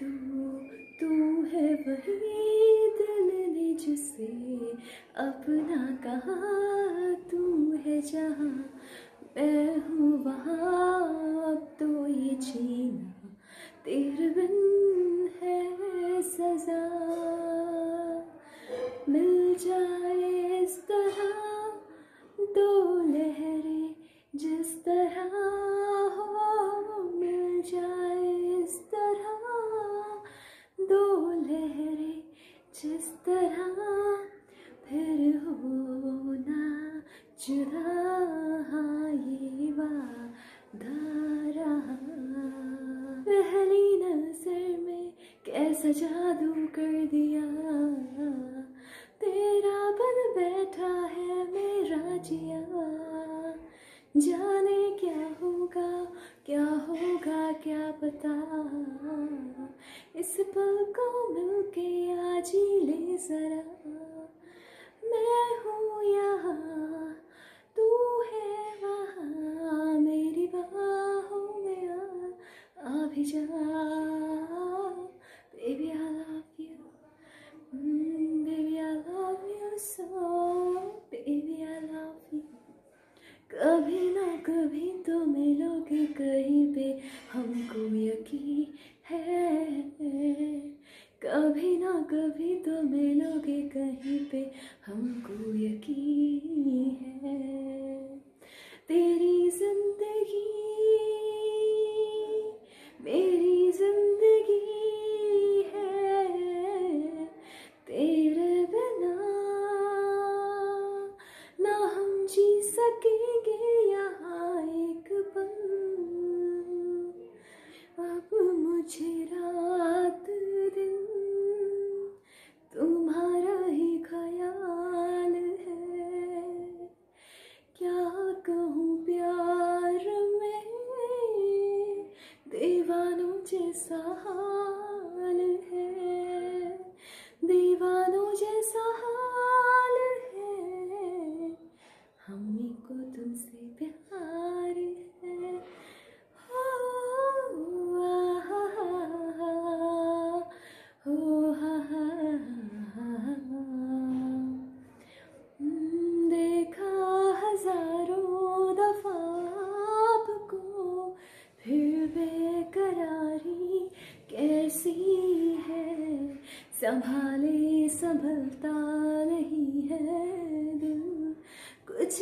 तू तू है वही दिल ने जिसे अपना कहा तू है जहाँ। मैं हूँ वहाँ तो ये जीना तेरे बिन है सजा। मिल जाए इस तरह दो लहरें जिस तरह जिस तरह फिर होना जुदा हाँ ये वादा रहा पहली नज़र में कैसा जादू कर दिया। तेरा बन बैठा है मेरा जिया। जाने क्या होगा क्या होगा, क्या पता। इस पल को मिलके आज बाजी ले जरा। मैं हूँ यहाँ, तू है वहाँ। मेरी बाहों में आ आ भी जा सो बेबी आई कभी ना कभी तो मिलोगे कहीं पे। हमको यकीन कहीं पे हमको दीवानों जैसा हाल है। दीवानों संभाले संभलता नहीं है दिल। कुछ